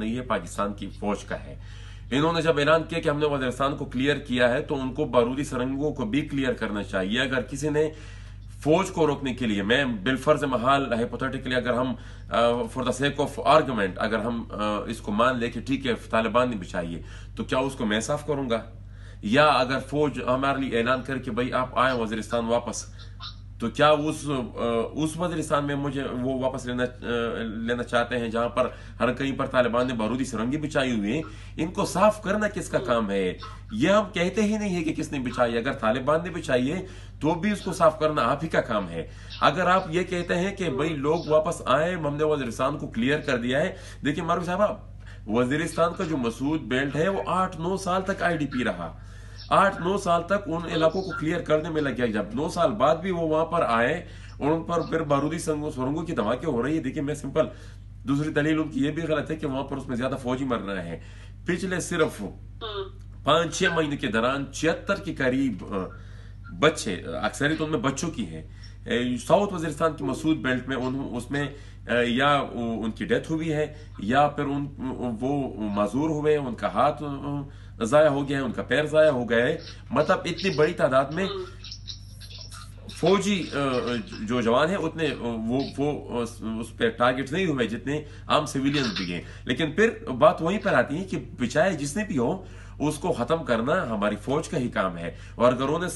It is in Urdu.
نہیں ہے، پاکستان کی فوج کا ہے۔ انہوں نے جب اعلان کیا کہ ہم نے وزیرستان کو کلیئر کیا ہے، تو ان کو بارودی سرنگوں کو بھی کلیئر کرنا چاہیے۔ اگر کسی نے فوج کو روکنے کے لیے، میں بالفرض محال ہیپوتھیٹکلی اگر ہم for the sake of argument اگر ہم اس کو مان لے کہ ٹھیک ہے، طالبان نے بچائیے تو کیا اس کو میں صاف کروں گا؟ یا اگر فوج ہمارے لیے اعلان کر کے بھائی آپ آئیں وزیرستان واپس تو کیا اس اس مدرسان میں مجھے وہ واپس لینا لینا چاہتے ہیں جہاں پر ہر کہیں پر طالبان نے بارودی سرنگی بچائی ہوئی ہیں؟ ان کو صاف کرنا کس کا کام ہے؟ یہ ہم کہتے ہی نہیں ہے کہ کس نے بچائی، اگر طالبان نے بچائی ہے تو بھی اس کو صاف کرنا آپ ہی کا کام ہے۔ اگر آپ یہ کہتے ہیں کہ بھئی لوگ واپس آئے، ہم نے وزیرستان کو کلیئر کر دیا ہے۔ دیکھیں مارو صاحب وزیرستان کا جو مسعود بیلٹ ہے، وہ آٹھ نو سال تک آئی ڈی پی رہا۔ آٹھ، نو سال تک ان علاقوں کو کلیئر کرنے میں لگیا جب نو سال بعد بھی وہ وہاں پر آئے اور ان پر پھر بارودی سورنگوں کی دھماکے ہو رہی ہے دیکھیں میں سمپل دوسری دلیل ان کی یہ بھی غلط ہے کہ وہاں پر اس میں زیادہ فوجی مر رہے ہیں پچھلے صرف پانچ، چھ مہینے کے دوران چھہتر کے قریب بچے، اکثریت ان میں بچوں کی ہیں۔ ساؤتھ وزیرستان کی مسعود بیلٹ میں ان اس میں یا ان کی ڈیتھ ہوئی ہے، یا پھر ان، وہ معذور ہوئے، ان کا ہاتھ ضائع ہو گیا ہے، ان کا پیر ضائع ہو گیا ہے۔ مطلب اتنی بڑی تعداد میں فوجی جو جوان ہیں، اتنے وہ وہ، اس پہ ٹارگٹ نہیں ہوئے جتنے عام سویلین بھی ہیں۔ لیکن پھر بات وہیں پر آتی ہے کہ بچائے جس نے بھی ہو، اس کو ختم کرنا ہماری فوج کا ہی کام ہے۔ اور اگر انہوں نے